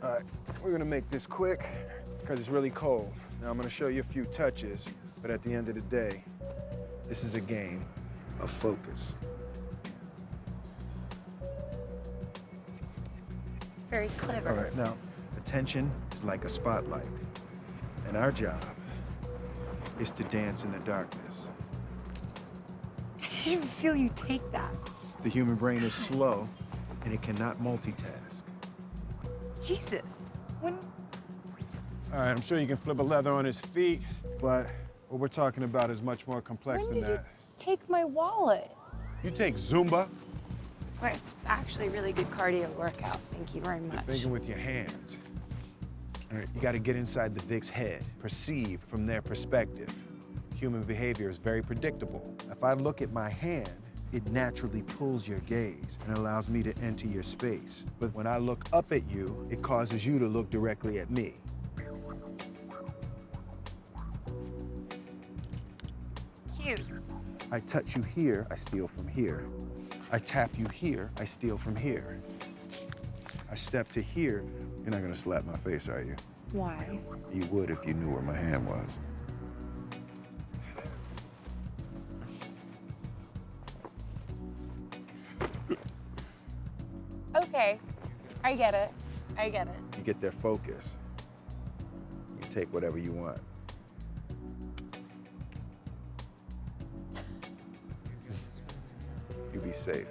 All right, we're gonna make this quick because it's really cold. Now I'm gonna show you a few touches, but at the end of the day, this is a game of focus. Very clever. All right, now, attention is like a spotlight. And our job is to dance in the darkness. I didn't even feel you take that. The human brain is slow and it cannot multitask. Jesus. When All right, I'm sure you can flip a leather on his feet, but what we're talking about is much more complex when than did you that. take my wallet? You take Zumba, Well, it's actually a really good cardio workout. Thank you very much. thinking with your hands. All right, you got to get inside the Vic's head, perceive from their perspective. Human behavior is very predictable. If I look at my hand, it naturally pulls your gaze and allows me to enter your space. But when I look up at you, it causes you to look directly at me. Cute. I touch you here, I steal from here. I tap you here, I steal from here. I step to here, you're not gonna slap my face, are you? Why? You would if you knew where my hand was. Okay. I get it. I get it. You get their focus. You take whatever you want. You be safe.